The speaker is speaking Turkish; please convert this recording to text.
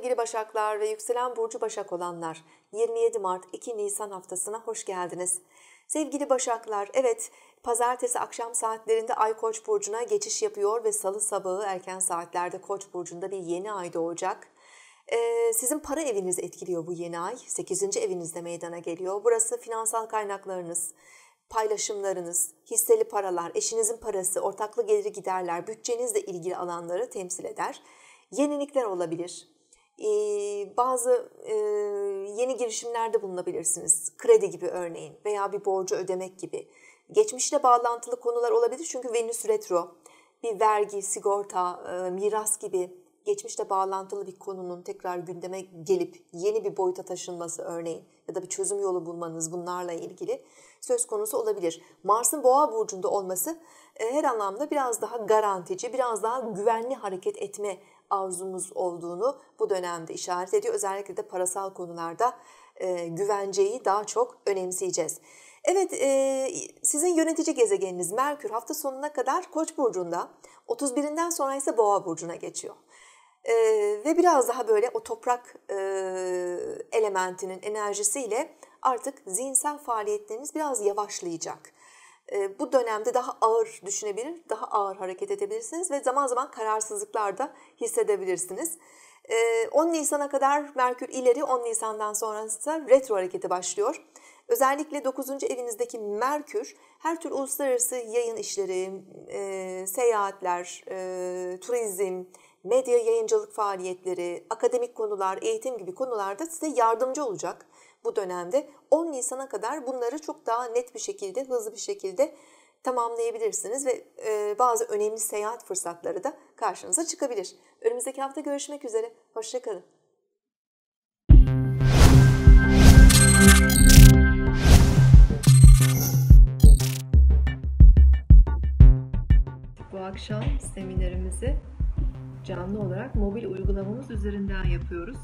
Başaklar ve yükselen burcu Başak olanlar 27 Mart 2 Nisan haftasına hoş geldiniz. Sevgili Başaklar, evet pazartesi akşam saatlerinde Ay Koç burcuna geçiş yapıyor ve salı sabahı erken saatlerde Koç burcunda bir yeni ay doğacak. Ee, sizin para evinizi etkiliyor bu yeni ay. 8. evinizde meydana geliyor. Burası finansal kaynaklarınız, paylaşımlarınız, hisseli paralar, eşinizin parası, ortaklı geliri giderler, bütçenizle ilgili alanları temsil eder. Yenilikler olabilir. Bazı yeni girişimlerde bulunabilirsiniz. Kredi gibi örneğin veya bir borcu ödemek gibi. Geçmişle bağlantılı konular olabilir çünkü Venüs retro. Bir vergi, sigorta, miras gibi geçmişle bağlantılı bir konunun tekrar gündeme gelip yeni bir boyuta taşınması örneğin ya da bir çözüm yolu bulmanız bunlarla ilgili söz konusu olabilir. Mars'ın Boğa burcunda olması e, her anlamda biraz daha garantici, biraz daha güvenli hareket etme arzumuz olduğunu bu dönemde işaret ediyor. Özellikle de parasal konularda e, güvenceyi daha çok önemseyeceğiz. Evet, e, sizin yönetici gezegeniniz Merkür hafta sonuna kadar Koç burcunda, 31'inden sonra ise Boğa burcuna geçiyor. E, ve biraz daha böyle o toprak e, elementinin enerjisiyle artık zihinsel faaliyetleriniz biraz yavaşlayacak. E, bu dönemde daha ağır düşünebilir, daha ağır hareket edebilirsiniz ve zaman zaman kararsızlıklar da hissedebilirsiniz. 10 e, Nisan'a kadar Merkür ileri, 10 Nisan'dan sonra retro hareketi başlıyor. Özellikle 9. evinizdeki Merkür her tür uluslararası yayın işleri, seyahatler, turizm, medya yayıncılık faaliyetleri, akademik konular, eğitim gibi konularda size yardımcı olacak bu dönemde. 10 Nisan'a kadar bunları çok daha net bir şekilde, hızlı bir şekilde tamamlayabilirsiniz ve e, bazı önemli seyahat fırsatları da karşınıza çıkabilir. Önümüzdeki hafta görüşmek üzere. Hoşçakalın. Bu akşam seminerimizi canlı olarak mobil uygulamamız üzerinden yapıyoruz.